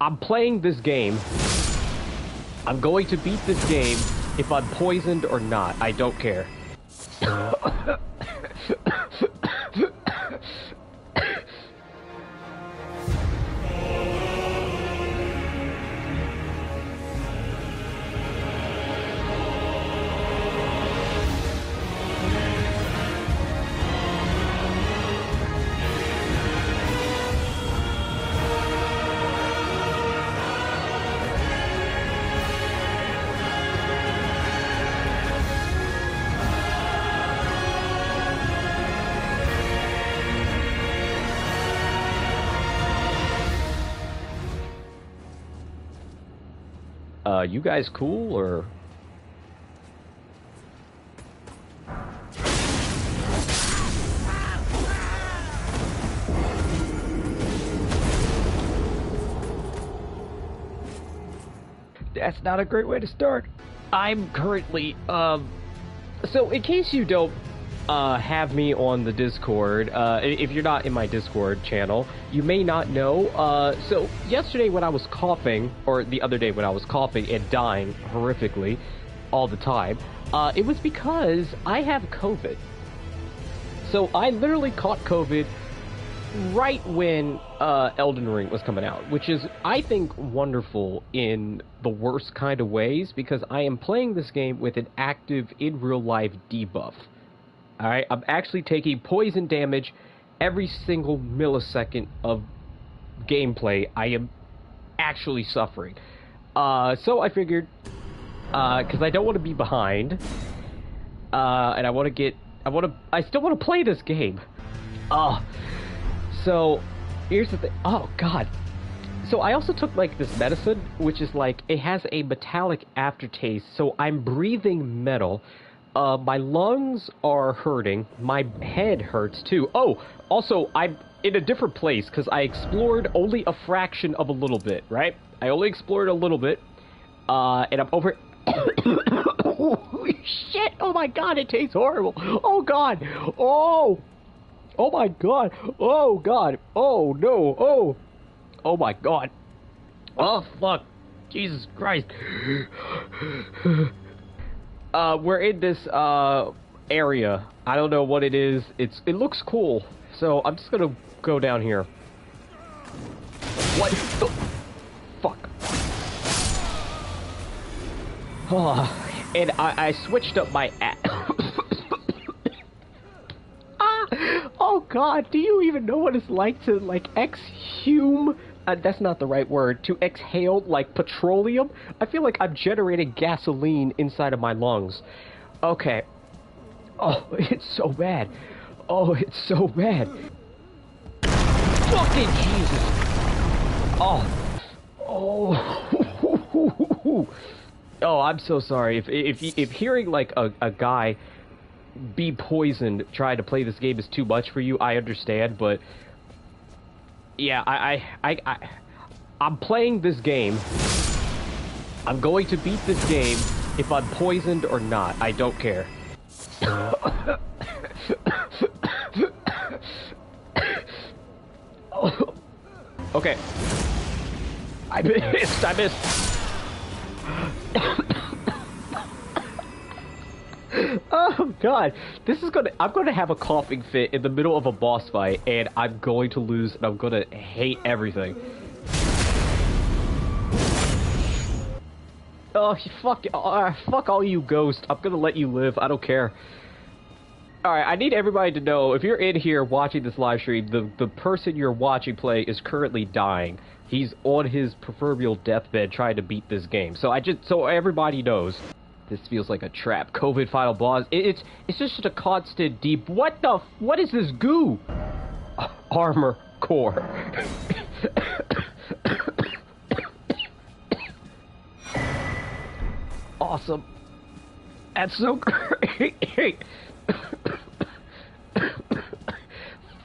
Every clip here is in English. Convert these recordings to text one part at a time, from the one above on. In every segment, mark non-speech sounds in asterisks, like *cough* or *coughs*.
I'm playing this game. I'm going to beat this game if I'm poisoned or not. I don't care. *coughs* *coughs* *coughs* you guys cool or? That's not a great way to start. I'm currently, um, so in case you don't uh, have me on the Discord, uh, if you're not in my Discord channel, you may not know. Uh, so yesterday when I was coughing, or the other day when I was coughing and dying horrifically all the time, uh, it was because I have COVID. So I literally caught COVID right when uh, Elden Ring was coming out, which is, I think, wonderful in the worst kind of ways because I am playing this game with an active in real life debuff. Alright, I'm actually taking poison damage every single millisecond of gameplay. I am actually suffering. Uh, so I figured, because uh, I don't want to be behind, uh, and I want to get, I want to, I still want to play this game. Uh, so, here's the thing. Oh, God. So I also took, like, this medicine, which is, like, it has a metallic aftertaste, so I'm breathing metal. Uh, my lungs are hurting. My head hurts, too. Oh, also, I'm in a different place, because I explored only a fraction of a little bit, right? I only explored a little bit, uh, and I'm over... *coughs* Holy shit! Oh my god, it tastes horrible! Oh god! Oh! Oh my god! Oh god! Oh no! Oh! Oh my god! Oh fuck! Jesus Christ! Uh, we're in this, uh, area. I don't know what it is. It's, it looks cool. So, I'm just gonna go down here. What the fuck? Oh, *sighs* and I, I switched up my *coughs* ah, Oh god, do you even know what it's like to like exhume? Uh, that's not the right word. To exhale like petroleum? I feel like I'm generating gasoline inside of my lungs. Okay. Oh, *laughs* it's so bad. Oh, it's so bad. Fucking Jesus. Oh. Oh. *laughs* oh, I'm so sorry. If if if hearing like a, a guy be poisoned trying to play this game is too much for you, I understand, but yeah, I, I, I, I I'm playing this game. I'm going to beat this game if I'm poisoned or not. I don't care. *coughs* okay. I missed. I missed. Oh god, this is gonna. I'm gonna have a coughing fit in the middle of a boss fight, and I'm going to lose, and I'm gonna hate everything. Oh fuck! Uh, fuck all you ghosts. I'm gonna let you live. I don't care. Alright, I need everybody to know, if you're in here watching this live stream, the, the person you're watching play is currently dying. He's on his proverbial deathbed trying to beat this game. So I just, so everybody knows. This feels like a trap. COVID final boss. It, it's it's just a constant deep. What the? What is this goo? *laughs* Armored Core. *coughs* awesome. That's so great. *coughs*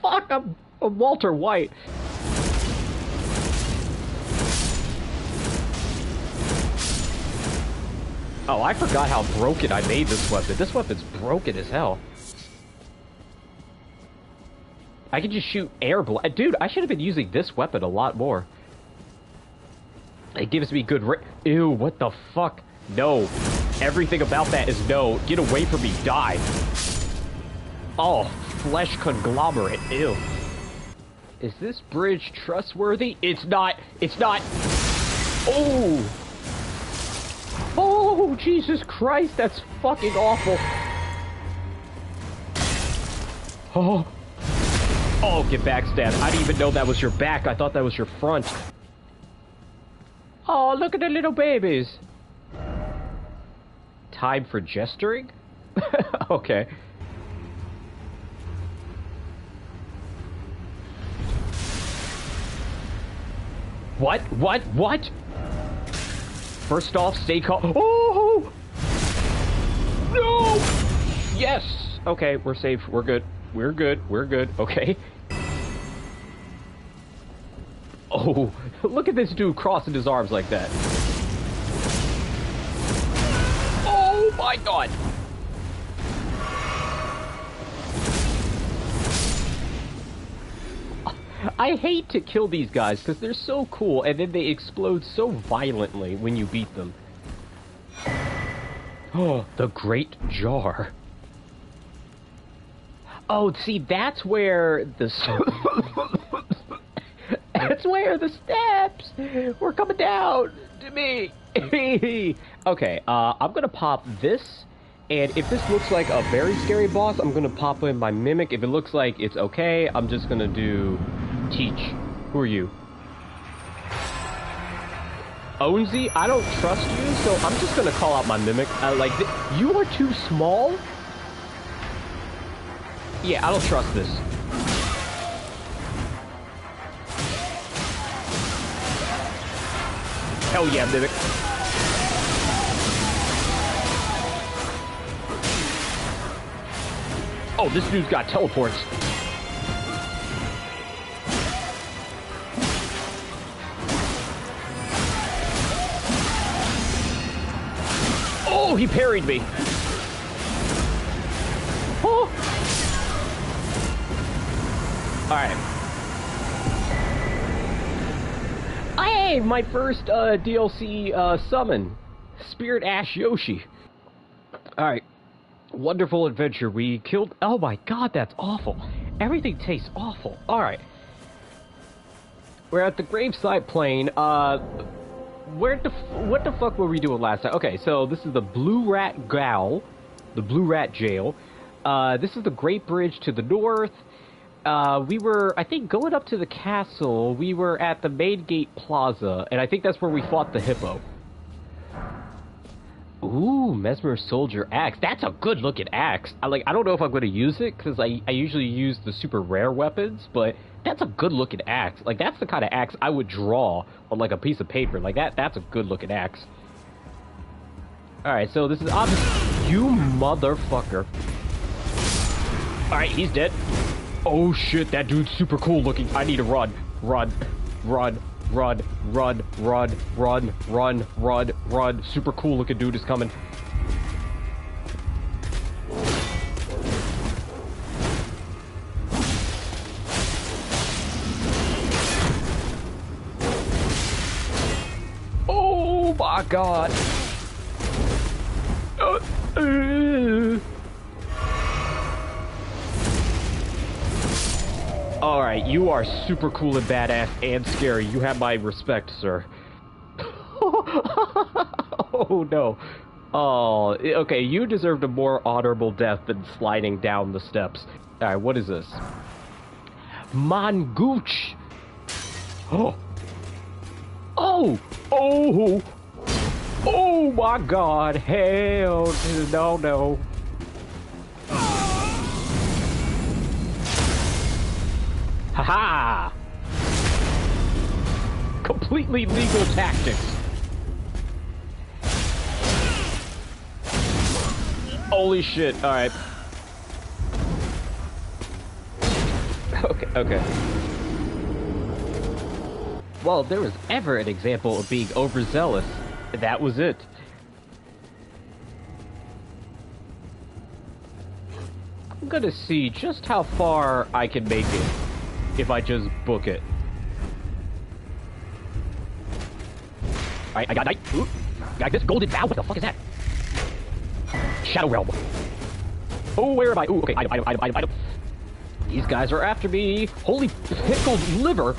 Fuck, I'm, I'm Walter White. Oh, I forgot how broken I made this weapon. This weapon's broken as hell. I can just shoot air blast. Uh, dude, I should have been using this weapon a lot more. It gives me good Ew, what the fuck? No. Everything about that is no. Get away from me, die. Oh, flesh conglomerate, ew. Is this bridge trustworthy? It's not. It's not. Oh! Jesus Christ, that's fucking awful. Oh. Oh, get backstabbed. I didn't even know that was your back. I thought that was your front. Oh, look at the little babies. Time for gesturing? *laughs* okay. What? What? What? First off, stay calm. Oh! No! Yes! Okay, we're safe. We're good. We're good. We're good. Okay. Oh, *laughs* look at this dude crossing his arms like that. Oh my god! I hate to kill these guys because they're so cool and then they explode so violently when you beat them. Oh, *gasps* the Great Jar. Oh, see, that's where the... *laughs* that's where the steps were coming down to me. *laughs* okay, uh, I'm gonna pop this, and if this looks like a very scary boss, I'm gonna pop in my Mimic. If it looks like it's okay, I'm just gonna do Tiche. Who are you? Onzi, I don't trust you, so I'm just gonna call out my Mimic. Uh, like, you are too small? Yeah, I don't trust this. Hell yeah, Mimic. Oh, this dude's got teleports. Oh, he parried me. Oh. All right. Hey, my first uh, DLC uh, summon, Spirit Ash Yoshi. All right, wonderful adventure. We killed. Oh my God, that's awful. Everything tastes awful. All right, we're at the Gravesite Plain. Uh, where the what the fuck were we doing last time? Okay, so this is the Belurat Gaol, the Belurat Jail. Uh, this is the Great Bridge to the north. Uh, we were, I think, going up to the castle. We were at the Main Gate Plaza, and I think that's where we fought the hippo. Ooh, Messmer Soldier Axe. That's a good looking axe. I like. I don't know if I'm going to use it because I I usually use the super rare weapons, but that's a good looking axe. Like that's the kind of axe I would draw on like a piece of paper. Like that that's a good looking axe. Alright, so this is obvious you motherfucker. Alright, he's dead. Oh shit, that dude's super cool looking. I need to run. Run. Run. Run. Run. Run. Run. Run. Run. Run. Super cool looking dude is coming. Oh my god. You are super cool and badass and scary. You have my respect, sir. *laughs* oh no. Oh, okay, you deserved a more honorable death than sliding down the steps. Alright, what is this? Mangooch! Oh! *gasps* Oh! Oh! Oh my god, hell no, no. -ha. Completely legal tactics. Holy shit, alright. Okay, okay. Well, there was ever an example of being overzealous that was it. I'm gonna see just how far I can make it if I just book it. Alright, I got. Ooh. Got this golden bow. What the fuck is that? Shadow Realm. Oh, where am I? Ooh, okay, item, item, item, item, item. These guys are after me. Holy pickled liver.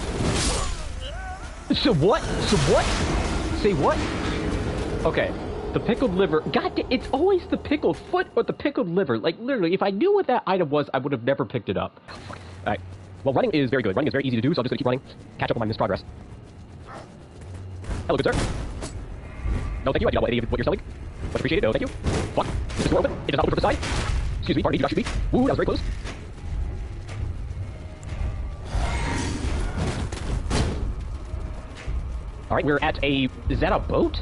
So what? So what? Say what? Okay. The pickled liver. God, it's always the pickled foot or the pickled liver. Like, literally, if I knew what that item was, I would have never picked it up. Alright. Well, running is very good. Running is very easy to do, so I'm just gonna keep running. Catch up on my missed progress. Hello, good sir. No, thank you. I do not want any of what you're selling. Much appreciated. No, thank you. Fuck. Is this door open? It is not open from the side. Excuse me, pardon me, do not shoot me. Ooh, that was very close. Alright, we're at a... Is that a boat?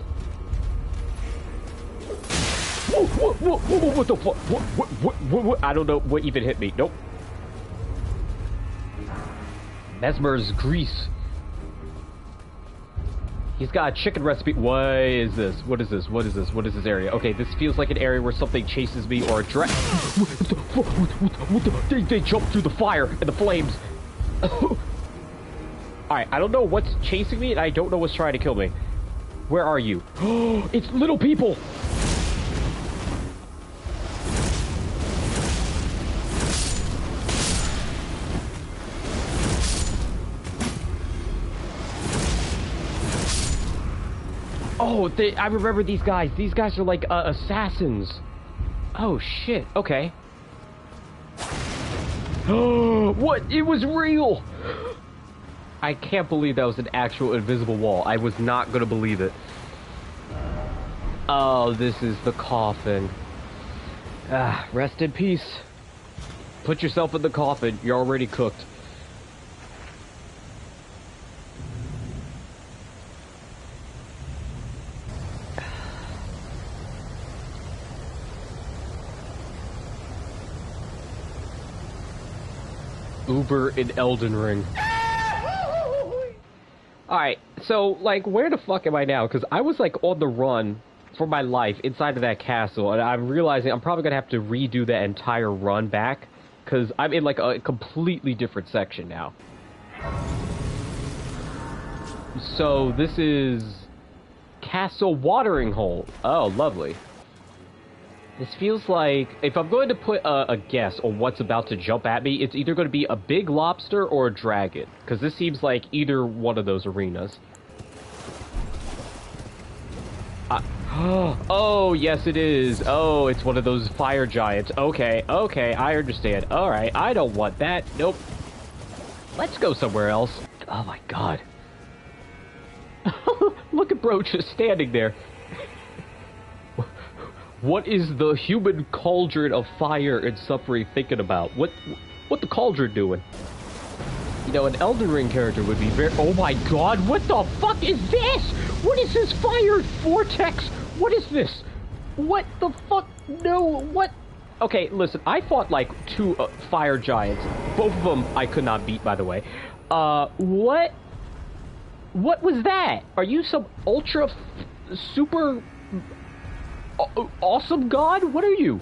Whoa, whoa, whoa, whoa, what the fuck? What, what, what, what, what? I don't know what even hit me. Nope. Messmer's grease. He's got a chicken recipe. What is this? What is this? What is this? What is this area? Okay, this feels like an area where something chases me or a dra- What the fuck? What, what, what the? They, they jump through the fire and the flames. *laughs* Alright, I don't know what's chasing me and I don't know what's trying to kill me. Where are you? *gasps* it's little people! Oh, they, I remember these guys. These guys are like uh, assassins. Oh shit. Okay. Oh, *gasps* what? It was real. I can't believe that was an actual invisible wall. I was not gonna believe it. Oh, this is the coffin. Ah, rest in peace. Put yourself in the coffin. You're already cooked. Uber in Elden Ring. Alright, so, like, where the fuck am I now? Because I was, like, on the run for my life inside of that castle, and I'm realizing I'm probably gonna have to redo that entire run back, because I'm in, like, a completely different section now. So, this is... Castle Watering Hole. Oh, lovely. This feels like, if I'm going to put a, a, guess on what's about to jump at me, it's either going to be a big lobster or a dragon. Because this seems like either one of those arenas. I, *gasps* oh, yes it is. Oh, it's one of those fire giants. Okay, okay, I understand. Alright, I don't want that. Nope. Let's go somewhere else. Oh my god. *laughs* Look at Bro just standing there. What is the human cauldron of fire and suffering thinking about? What what the cauldron doing? You know, an Elden Ring character would be very- Oh my god, what the fuck is this? What is this fire vortex? What is this? What the fuck? No, what? Okay, listen, I fought like two uh, fire giants. Both of them I could not beat, by the way. Uh, what? What was that? Are you some ultra super Oh, awesome god? What are you?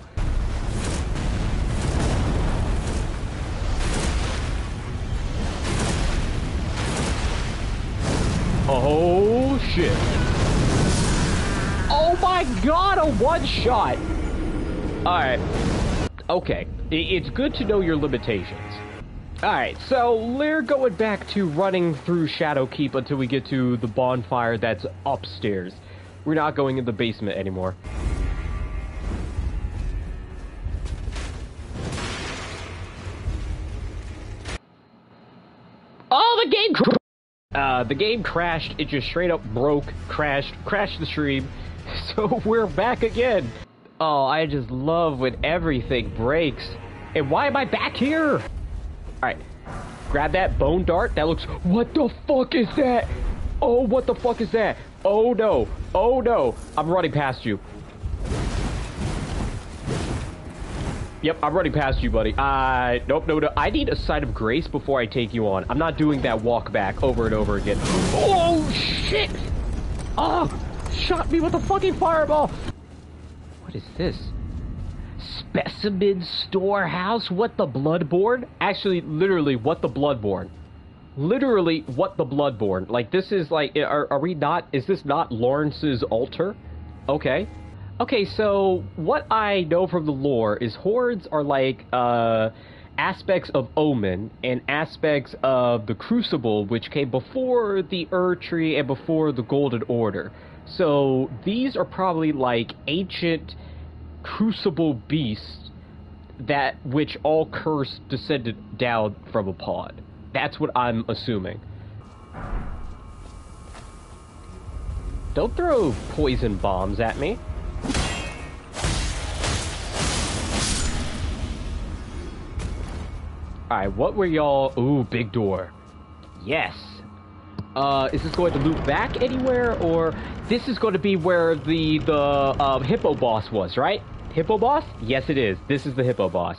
Oh shit. Oh my god, a one shot! Alright. Okay. It's good to know your limitations. Alright, so we're going back to running through Shadowkeep until we get to the bonfire that's upstairs. We're not going in the basement anymore. The game crashed. It just straight up broke, crashed, crashed the stream. *laughs* So we're back again. Oh, I just love when everything breaks. And why am I back here? Alright. Grab that bone dart. That looks... What the fuck is that? Oh, what the fuck is that? Oh no. Oh no. I'm running past you. Yep, I'm running past you, buddy. Uh, nope, no, no. I need a sign of grace before I take you on. I'm not doing that walk back over and over again. Oh, shit! Oh, shot me with a fucking fireball! What is this? Specimen storehouse? What the Bloodborne? Actually, literally, what the Bloodborne? literally what the Bloodborne. Like, this is like, are, are we not, is this not Laurence's altar? Okay. Okay, so what I know from the lore is hordes are like, uh, aspects of Omen and aspects of the Crucible, which came before the Erdtree and before the Golden Order. So these are probably like ancient Crucible beasts that which all curse descended down from a pod. That's what I'm assuming. Don't throw poison bombs at me. Alright, what were y'all... Ooh, big door. Yes. Uh, is this going to loop back anywhere, or... This is going to be where the, the, uh, hippo boss was, right? Hippo boss? Yes, it is. This is the hippo boss.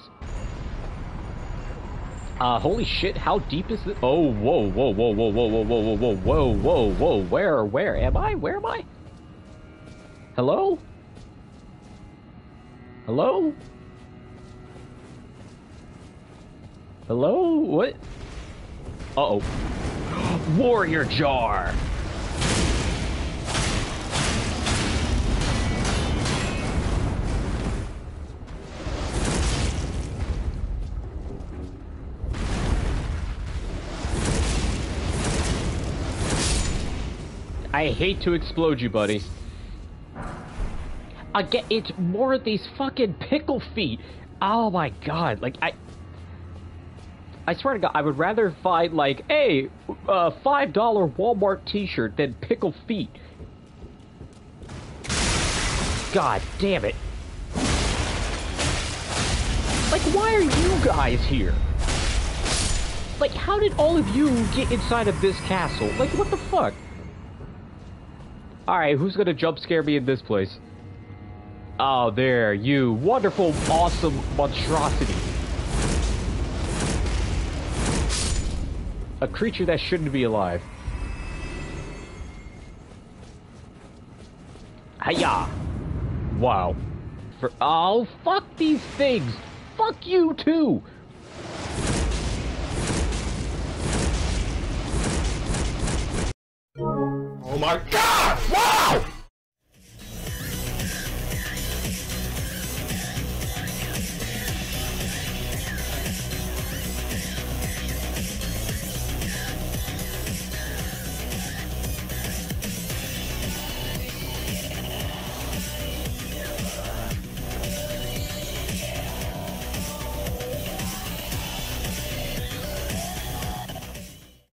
Uh, holy shit, how deep is this? Oh, whoa, whoa, whoa, whoa, whoa, whoa, whoa, whoa, whoa, whoa, whoa, where, where am I? Where am I? Hello? Hello? Hello? What? Uh-oh. Warrior Jar! I hate to explode you, buddy. Again, it's more of these fucking pickle feet. Oh my god, like, I... I swear to God, I would rather find like, a uh, five dollar Walmart T-shirt than pickle feet. God damn it! Like, why are you guys here? Like, how did all of you get inside of this castle? Like, what the fuck? Alright, who's gonna jump scare me in this place? Oh, there, you wonderful, awesome monstrosity. A creature that shouldn't be alive. Hiya! Wow. For oh, fuck these things! Fuck you too! Oh my god! Wow!